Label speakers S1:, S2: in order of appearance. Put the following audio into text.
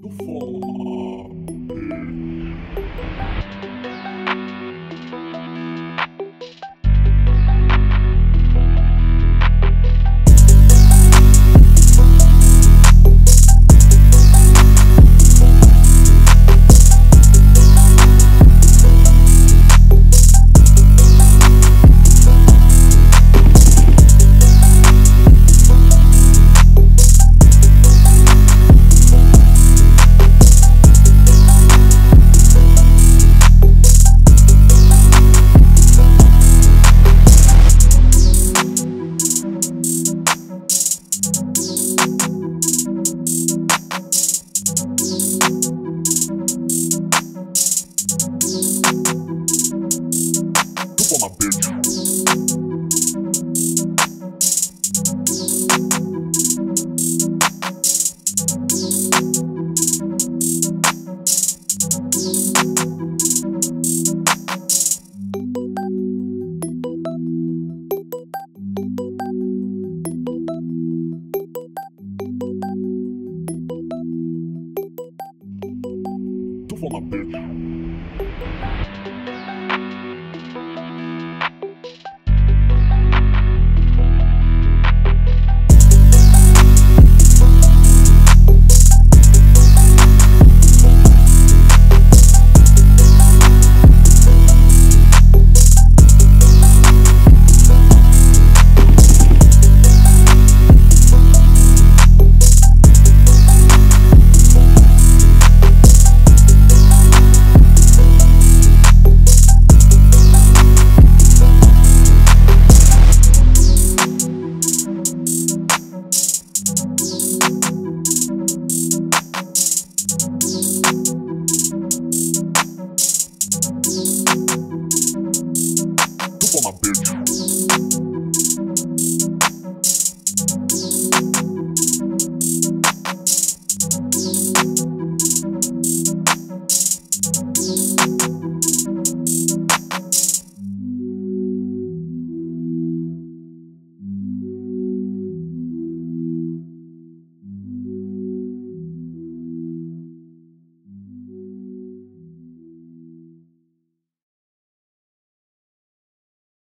S1: Do fogo. Tu for my